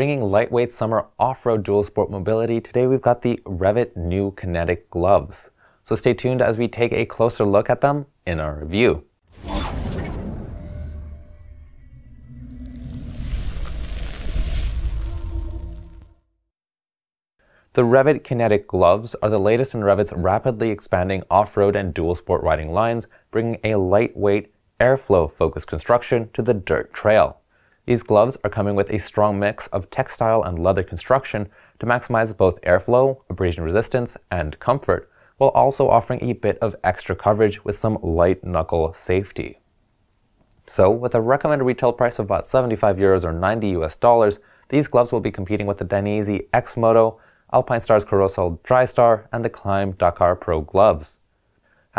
Bringing lightweight summer off-road dual sport mobility, today we've got the Revit new kinetic gloves. So stay tuned as we take a closer look at them in our review. The Revit Kinetic gloves are the latest in Revit's rapidly expanding off-road and dual sport riding lines, bringing a lightweight, airflow-focused construction to the dirt trail. These gloves are coming with a strong mix of textile and leather construction to maximize both airflow, abrasion resistance, and comfort, while also offering a bit of extra coverage with some light knuckle safety. So, with a recommended retail price of about 75 euros or 90 US dollars, these gloves will be competing with the Dainese X Moto, Alpinestars Corozal Dry-Star, and the Klim Dakar Pro gloves.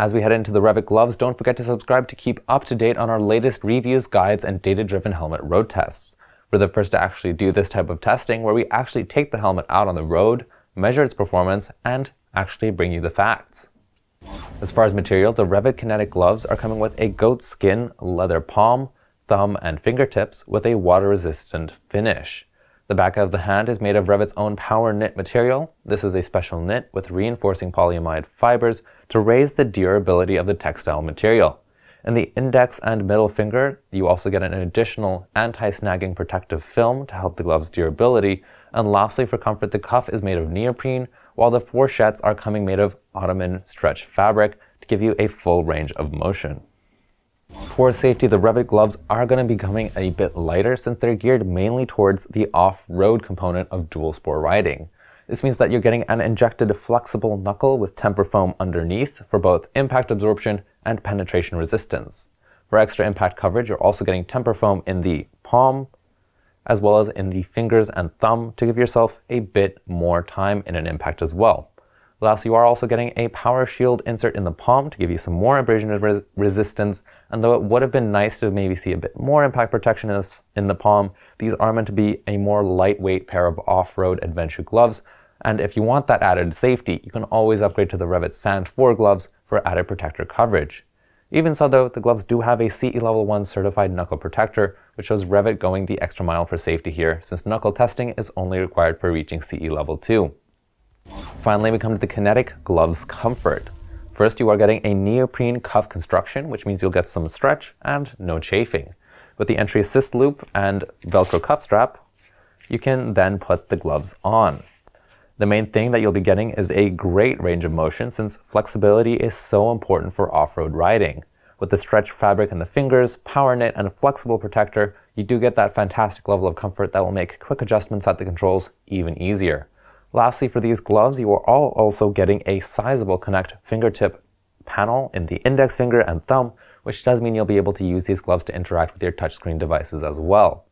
As we head into the Revit gloves, don't forget to subscribe to keep up to date on our latest reviews, guides, and data-driven helmet road tests. We're the first to actually do this type of testing where we actually take the helmet out on the road, measure its performance, and actually bring you the facts. As far as material, the Revit Kinetic gloves are coming with a goat skin leather palm, thumb, and fingertips with a water-resistant finish. The back of the hand is made of Revit's own power knit material. This is a special knit with reinforcing polyamide fibers to raise the durability of the textile material. In the index and middle finger, you also get an additional anti-snagging protective film to help the glove's durability. And lastly, for comfort, the cuff is made of neoprene, while the fourchettes are coming made of Ottoman stretch fabric to give you a full range of motion. For safety, the Revit gloves are going to be coming a bit lighter since they're geared mainly towards the off-road component of dual sport riding. This means that you're getting an injected flexible knuckle with temper foam underneath for both impact absorption and penetration resistance. For extra impact coverage, you're also getting temper foam in the palm as well as in the fingers and thumb to give yourself a bit more time in an impact as well. Last, you are also getting a power shield insert in the palm to give you some more abrasion res resistance. And though it would have been nice to maybe see a bit more impact protection in, this, in the palm, these are meant to be a more lightweight pair of off-road adventure gloves. And if you want that added safety, you can always upgrade to the Revit Sand 4 gloves for added protector coverage. Even so though, the gloves do have a CE Level 1 certified knuckle protector, which shows Revit going the extra mile for safety here, since knuckle testing is only required for reaching CE Level 2. Finally, we come to the Kinetic Gloves Comfort. First, you are getting a neoprene cuff construction, which means you'll get some stretch and no chafing. With the entry assist loop and Velcro cuff strap, you can then put the gloves on. The main thing that you'll be getting is a great range of motion since flexibility is so important for off-road riding. With the stretch fabric in the fingers, power knit, and a flexible protector, you do get that fantastic level of comfort that will make quick adjustments at the controls even easier. Lastly, for these gloves, you are all also getting a sizable Connect fingertip panel in the index finger and thumb, which does mean you'll be able to use these gloves to interact with your touchscreen devices as well.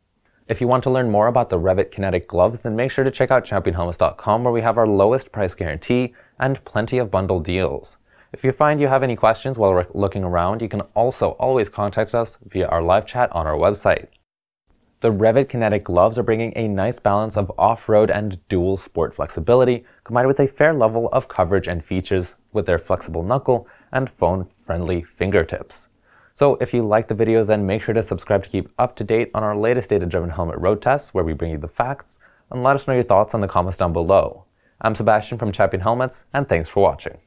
If you want to learn more about the Revit Kinetic gloves, then make sure to check out championhelmets.com where we have our lowest price guarantee and plenty of bundle deals. If you find you have any questions while looking around, you can also always contact us via our live chat on our website. The Revit Kinetic gloves are bringing a nice balance of off-road and dual sport flexibility, combined with a fair level of coverage and features with their flexible knuckle and phone-friendly fingertips. So if you liked the video, then make sure to subscribe to keep up to date on our latest data-driven helmet road tests, where we bring you the facts, and let us know your thoughts in the comments down below. I'm Sebastian from Champion Helmets, and thanks for watching.